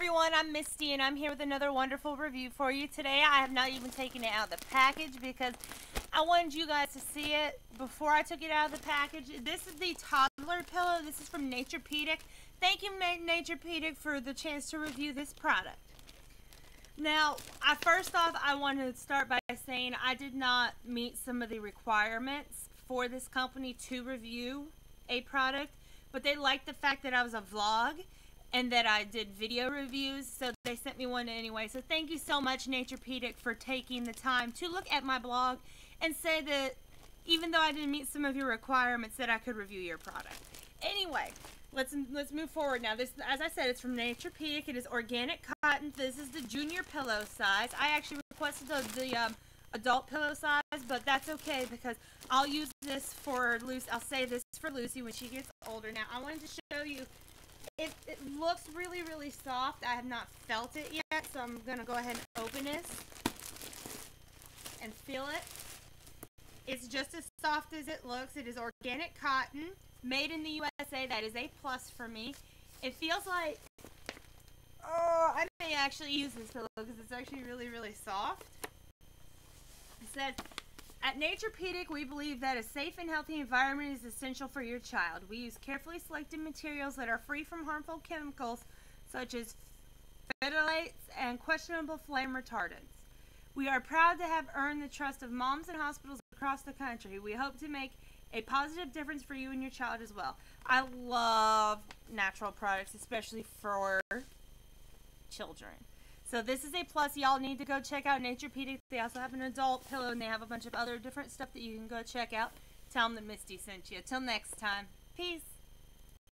everyone, I'm Misty and I'm here with another wonderful review for you today. I have not even taken it out of the package because I wanted you guys to see it before I took it out of the package. This is the toddler pillow. This is from Naturepedic. Thank you, Naturepedic, for the chance to review this product. Now, I, first off, I want to start by saying I did not meet some of the requirements for this company to review a product, but they liked the fact that I was a vlog and that I did video reviews, so they sent me one anyway. So thank you so much, Naturepedic, for taking the time to look at my blog and say that even though I didn't meet some of your requirements, that I could review your product. Anyway, let's let's move forward now. This, as I said, it's from Naturepedic. It is organic cotton. This is the junior pillow size. I actually requested the, the um, adult pillow size, but that's okay because I'll use this for Lucy. I'll say this for Lucy when she gets older. Now, I wanted to show you it, it looks really, really soft. I have not felt it yet, so I'm going to go ahead and open this and feel it. It's just as soft as it looks. It is organic cotton, made in the USA. That is a plus for me. It feels like, oh, I may actually use this pillow because it's actually really, really soft. It says, at Naturepedic, we believe that a safe and healthy environment is essential for your child. We use carefully selected materials that are free from harmful chemicals such as phthalates and questionable flame retardants. We are proud to have earned the trust of moms and hospitals across the country. We hope to make a positive difference for you and your child as well. I love natural products, especially for children. So this is a plus. Y'all need to go check out Naturepedic. They also have an adult pillow, and they have a bunch of other different stuff that you can go check out. Tell them that Misty sent you. Till next time. Peace.